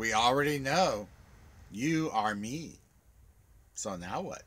We already know you are me. So now what?